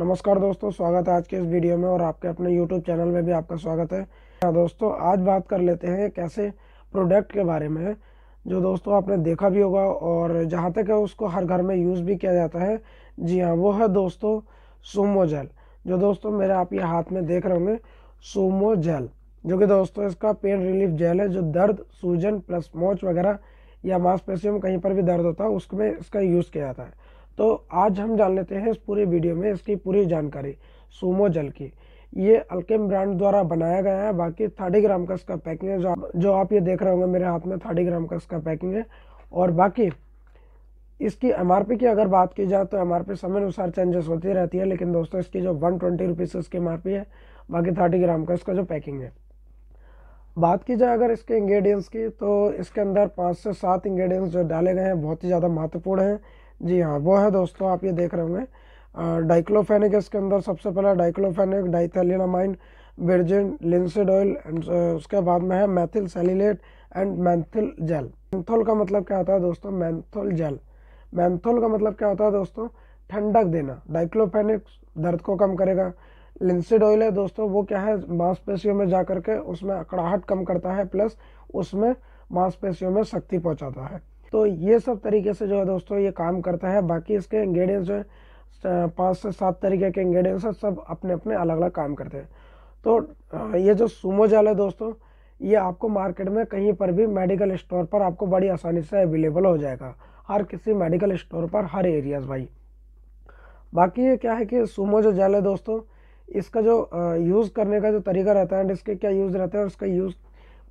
नमस्कार दोस्तों, स्वागत है आज के इस वीडियो में और आपके अपने YouTube चैनल में भी आपका स्वागत है। हाँ दोस्तों, आज बात कर लेते हैं एक ऐसे प्रोडक्ट के बारे में, जो दोस्तों आपने देखा भी होगा और जहाँ तक है उसको हर घर में यूज़ भी किया जाता है। जी हाँ वो है दोस्तों सोमो जेल जो दोस्तों मेरे आप ये हाथ में देख रहे होंगे सोमो जेल जो कि दोस्तों इसका पेन रिलीफ जेल है, जो दर्द, सूजन प्लस मोच वगैरह या मांसपेशियों में कहीं पर भी दर्द होता है, उसमें इसका यूज़ किया जाता है। तो आज हम जान लेते हैं इस पूरी वीडियो में इसकी पूरी जानकारी, सूमो जल की। ये अल्केम ब्रांड द्वारा बनाया गया है, बाकी थर्टी ग्राम का इसका पैकिंग है, जो आप जो आप ये देख रहे होंगे मेरे हाथ में थर्टी ग्राम का इसका पैकिंग है। और बाकी इसकी एमआरपी की अगर बात की जाए तो एम आर समय अनुसार चेंजेस होती रहती है, लेकिन दोस्तों इसकी जो वन ट्वेंटी रुपीज़ इसकी एम है, बाकी थर्टी ग्राम का इसका जो पैकिंग है। बात की जाए अगर इसके इंग्रेडिएंट्स की तो इसके अंदर पाँच से सात इंग्रेडिएंट्स जो डाले गए हैं, बहुत ही ज़्यादा महत्वपूर्ण हैं। जी हाँ वो है दोस्तों, आप ये देख रहे होंगे। डाइक्लोफेनिक इसके अंदर सबसे पहला diclofenac diethylamine virgin linseed oil and उसके बाद में है methyl salicylate and methyl gel menthol का मतलब क्या होता है दोस्तों? मैंथोल जेल मैंथोल का मतलब क्या होता है दोस्तों? ठंडक देना। डाइक्लोफेनिक दर्द को कम करेगा। लिंसिड ऑयल है दोस्तों, वो क्या है? मांसपेशियों में जा करके उसमें अकड़ाहट कम करता है प्लस उसमें मांसपेशियों में शक्ति पहुंचाता है। तो ये सब तरीके से जो है दोस्तों ये काम करता है। बाकी इसके इंग्रेडिएंट्स जो है पाँच से सात तरीके के इंग्रेडिएंट्स है, सब अपने अपने अलग अलग काम करते हैं। तो ये जो सुमो जाल है दोस्तों, ये आपको मार्केट में कहीं पर भी मेडिकल स्टोर पर आपको बड़ी आसानी से अवेलेबल हो जाएगा। हर किसी मेडिकल स्टोर पर, हर एरियाज़ भाई। बाकी ये क्या है कि सुमो जो जेल है दोस्तों, इसका जो यूज़ करने का जो तरीका रहता है एंड इसके क्या यूज़ रहते हैं, और इसका यूज़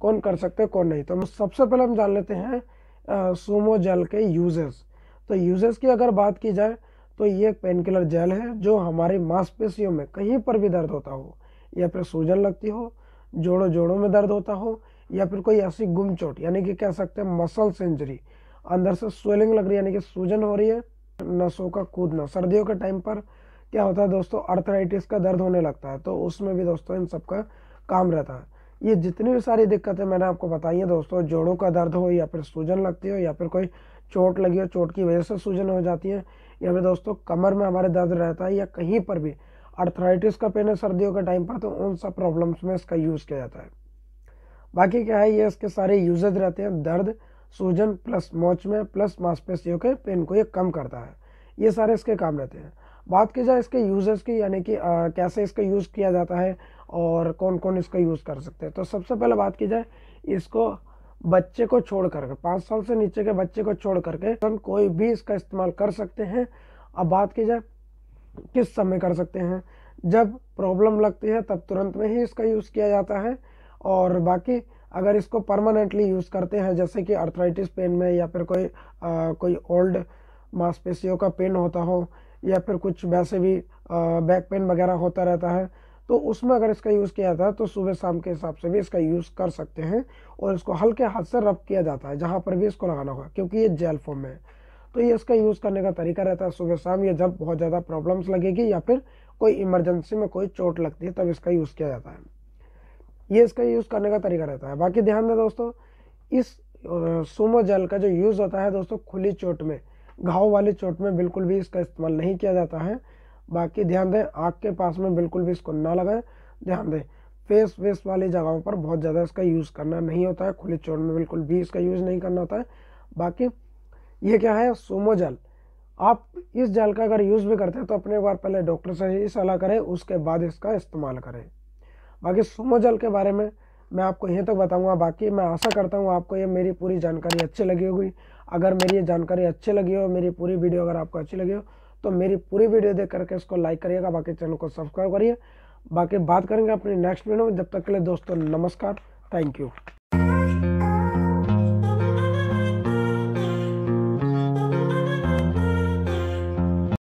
कौन कर सकते हैं, कौन नहीं। तो सबसे पहले हम जान लेते हैं सोमो जेल के यूजेस तो यूजेस की अगर बात की जाए तो ये एक पेन किलर जेल है, जो हमारी मांसपेशियों में कहीं पर भी दर्द होता हो, या फिर सूजन लगती हो जोड़ों जोड़ों में दर्द होता हो, या फिर कोई ऐसी गुम चोट यानी कि कह सकते हैं मसल्स इंजरी अंदर से स्वेलिंग लग रही है, यानी कि सूजन हो रही है, नसों का कूदना, सर्दियों के टाइम पर क्या होता है दोस्तों अर्थराइटिस का दर्द होने लगता है तो उसमें भी दोस्तों इन सब का काम रहता है। ये जितनी भी सारी दिक्कतें मैंने आपको बताई हैं दोस्तों, जोड़ों का दर्द हो या फिर सूजन लगती हो या फिर कोई चोट लगी हो, चोट की वजह से सूजन हो जाती है, या फिर दोस्तों कमर में हमारे दर्द रहता है या कहीं पर भी अर्थराइटिस का पेन है सर्दियों के टाइम पर तो उन सब प्रॉब्लम्स में इसका यूज़ किया जाता है। बाकी क्या है, ये इसके सारे यूजेज रहते हैं, दर्द, सूजन प्लस मोच में प्लस मांसपेशियों के पेन को ये कम करता है, ये सारे इसके काम रहते हैं। बात की जाए इसके यूजेस की, यानी कि कैसे इसका यूज़ किया जाता है और कौन कौन इसका यूज़ कर सकते हैं। तो सबसे पहले बात की जाए इसको बच्चे को छोड़ करके पाँच साल से नीचे के बच्चे को छोड़ करके कोई भी इसका इस्तेमाल कर सकते हैं। अब बात की जाए किस समय कर सकते हैं? जब प्रॉब्लम लगती है तब तुरंत में ही इसका यूज़ किया जाता है। और बाकी अगर इसको परमानेंटली यूज़ करते हैं जैसे कि अर्थराइटिस पेन में या फिर कोई आ, कोई ओल्ड मांसपेशियों का पेन होता हो या फिर कुछ वैसे भी बैक पेन वगैरह होता रहता है तो उसमें अगर इसका यूज़ किया जाता है तो सुबह शाम के हिसाब से भी इसका यूज़ कर सकते हैं और इसको हल्के हाथ से रब किया जाता है, जहाँ पर भी इसको लगाना होगा, क्योंकि ये जेल फॉर्म है। तो ये इसका यूज़ करने का तरीका रहता है, सुबह शाम या जब बहुत ज़्यादा प्रॉब्लम्स लगेगी या फिर कोई इमरजेंसी में कोई चोट लगती है, तब इसका यूज़ किया जाता है। ये इसका यूज़ करने का तरीका रहता है। बाकी ध्यान दें दोस्तों, इस सुमो जेल का जो यूज़ होता है दोस्तों, खुली चोट में, घाव वाली चोट में बिल्कुल भी इसका इस्तेमाल नहीं किया जाता है। बाकी ध्यान दें आँख के पास में बिल्कुल भी इसको ना लगाएँ। ध्यान दें, फेस वेस वाली जगहों पर बहुत ज़्यादा इसका यूज़ करना नहीं होता है। खुली चोट में बिल्कुल भी इसका यूज़ नहीं करना होता है। बाकी ये क्या है? सोमो जल। आप इस जल का अगर यूज़ भी करते हैं तो अपने बार पहले डॉक्टर से ही सलाह करें, उसके बाद इसका इस्तेमाल करें। बाकी सोमो जल के बारे में मैं आपको यहीं तक तो बताऊँगा। बाकी मैं आशा करता हूँ आपको ये मेरी पूरी जानकारी अच्छी लगी होगी। अगर मेरी ये जानकारी अच्छी लगी हो, मेरी पूरी वीडियो अगर आपको अच्छी लगी हो तो मेरी पूरी वीडियो देख करके इसको लाइक करिएगा, बाकी चैनल को सब्सक्राइब करिए। बाकी बात करेंगे अपनी नेक्स्ट वीडियो में, जब तक के लिए दोस्तों, नमस्कार थैंक यू